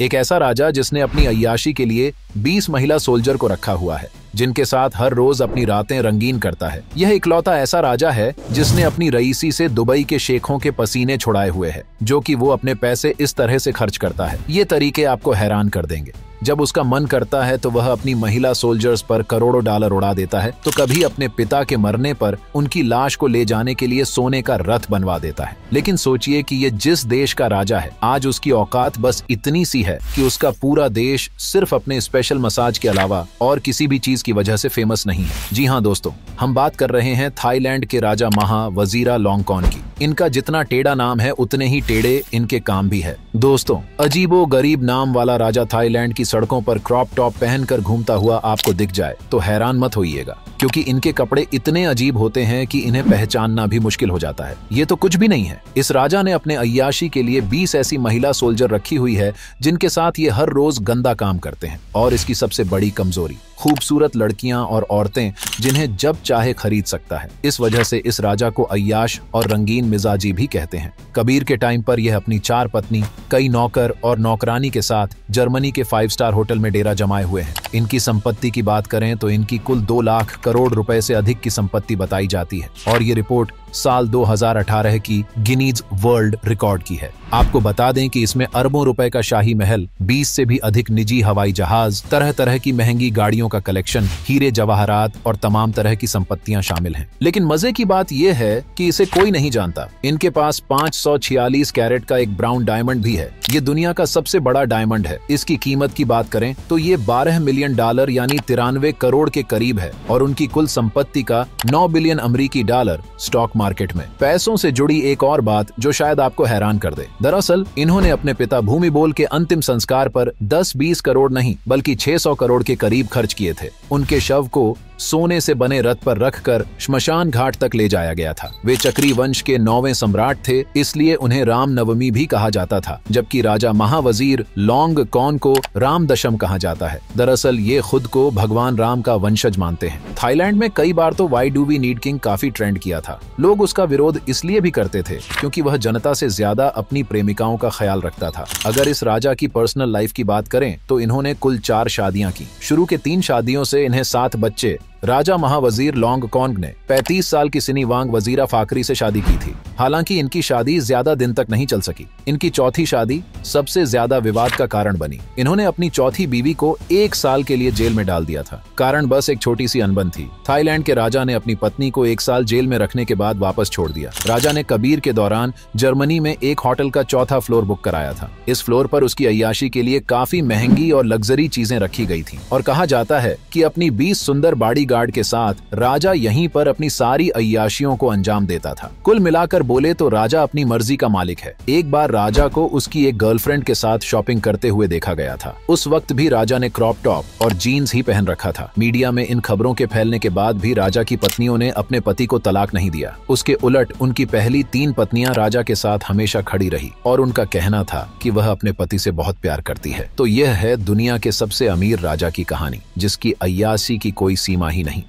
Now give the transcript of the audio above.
एक ऐसा राजा जिसने अपनी अयाशी के लिए 20 महिला सोल्जर को रखा हुआ है। जिनके साथ हर रोज अपनी रातें रंगीन करता है। यह इकलौता ऐसा राजा है, जिसने अपनी रईसी से दुबई के शेखों के पसीने छुड़ाए हुए हैं, जो कि वो अपने पैसे इस तरह से खर्च करता है। ये तरीके आपको हैरान कर देंगे। जब उसका मन करता है तो वह अपनी महिला सोल्जर्स पर करोड़ों डॉलर उड़ा देता है तो कभी अपने पिता के मरने पर उनकी लाश को ले जाने के लिए सोने का रथ बनवा देता है। लेकिन सोचिए कि ये जिस देश का राजा है, आज उसकी औकात बस इतनी सी है कि उसका पूरा देश सिर्फ़ अपने स्पेशल मसाज के अलावा और किसी भी चीज़ की वजह से फ़ेमस नहीं है। जी हाँ दोस्तों, हम बात कर रहे हैं थाईलैंड के राजा महा वजीरा लॉन्गकॉन की। इनका जितना टेढ़ा नाम है, उतने ही टेढ़े इनके काम भी है। दोस्तों अजीबो गरीब नाम वाला राजा थाईलैंड की सड़कों पर क्रॉप टॉप पहनकर घूमता हुआ आपको दिख जाए तो हैरान मत होइएगा, क्योंकि इनके कपड़े इतने अजीब होते हैं कि इन्हें पहचानना भी मुश्किल हो जाता है। ये तो कुछ भी नहीं है। इस राजा ने अपने अयाशी के लिए 20 ऐसी महिला सोल्जर रखी हुई है, जिनके साथ ये हर रोज गंदा काम करते हैं, और इसकी सबसे बड़ी कमज़ोरी, खूबसूरत लड़कियाँ और औरतें, जिन्हें जब चाहे खरीद सकता है। इस वजह से इस राजा को अयाश और रंगीन मिजाजी भी कहते हैं। कबीर के टाइम पर यह अपनी चार पत्नी, कई नौकर और नौकरानी के साथ जर्मनी के फाइव स्टार होटल में डेरा जमाए हुए हैं। इनकी संपत्ति की बात करें तो इनकी कुल दो लाख करोड़ रुपए से अधिक की संपत्ति बताई जाती है। और ये रिपोर्ट साल 2018 की गिनीज वर्ल्ड रिकॉर्ड की है। आपको बता दें कि इसमें अरबों रुपए का शाही महल 20 से भी अधिक निजी हवाई जहाज़ तरह तरह की महँगी गाड़ियों का कलेक्शन, हीरे जवाहरात और तमाम तरह की संपत्तियाँ शामिल हैं। लेकिन मज़े की बात यह है कि इसे कोई नहीं जानता। इनके पास पाँच सौ छियालीस कैरेट का एक ब्राउन डायमंड भी है। ये दुनिया का सबसे बड़ा डायमंड है। इसकी कीमत की बात करें तो ये 12 मिलियन डॉलर यानी तिरानवे करोड़ के करीब है और उनकी कुल संपत्ति का 9 बिलियन अमरीकी डॉलर स्टॉक मार्केट में। पैसों से जुड़ी एक और बात जो शायद आपको हैरान कर दे। दरअसल, इन्होंने अपने पिता भूमि बोल के अंतिम संस्कार पर 10-20 करोड़ नहीं, बल्कि 600 करोड़ के करीब खर्च किए थे। उनके शव को सोने से बने रथ पर रखकर श्मशान घाट तक ले जाया गया था। वे चक्री वंश के नौवे सम्राट थे, इसलिए उन्हें राम नवमी भी कहा जाता था, जबकि राजा महावजीर लौंग कौन को राम दशम कहा जाता है। दरअसल ये खुद को भगवान राम का वंशज मानते हैं। थाईलैंड में कई बार तो why do we need king काफ़ी ट्रेंड किया था। लोग उसका विरोध इसलिए भी करते थे, क्योंकि वह जनता से ज़्यादा अपनी प्रेमिकाओं का ख्याल रखता था। अगर इस राजा की पर्सनल लाइफ की बात करें तो इन्होंने कुल चार शादियाँ की। शुरू के तीन शादियों से इन्हें सात बच्चे राजा महावजीर लॉन्ग कॉन्ग ने 35 साल की सिनी वांग वजीरा फाकरी से शादी की थी। हालाँकि इनकी शादी ज़्यादा दिन तक नहीं चल सकी। इनकी चौथी शादी सबसे ज़्यादा विवाद का कारण बनी। इन्होंने अपनी चौथी बीवी को एक साल के लिए जेल में डाल दिया था। कारण बस एक छोटी सी अनबन थी। थाईलैंड के राजा ने अपनी पत्नी को एक साल जेल में रखने के बाद वापस छोड़ दिया। राजा ने कबीर के दौरान जर्मनी में एक होटल का चौथा फ्लोर बुक कराया था। इस फ्लोर पर उसकी अयाशी के लिए काफ़ी महँगी और लग्जरी चीज़ें रखी गई थी। और कहा जाता है की अपनी बीस सुंदर बॉडी गार्ड के साथ राजा यहीं पर अपनी सारी अयाशियों को अंजाम देता था। कुल मिलाकर बोले तो राजा अपनी मर्ज़ी का मालिक है। एक बार राजा को उसकी एक गर्लफ्रेंड के साथ शॉपिंग करते हुए देखा गया था। उस वक्त भी राजा ने क्रॉप टॉप और जीन्स ही पहन रखा था। मीडिया में इन खबरों के फैलने के बाद भी राजा की पत्नियों ने अपने पति को तलाक नहीं दिया। उसके उलट उनकी पहली तीन पत्नियाँ राजा के साथ हमेशा खड़ी रही और उनका कहना था कि वह अपने पति से बहुत प्यार करती है। तो यह है दुनिया के सबसे अमीर राजा की कहानी, जिसकी अयासी की कोई सीमा ही नहीं।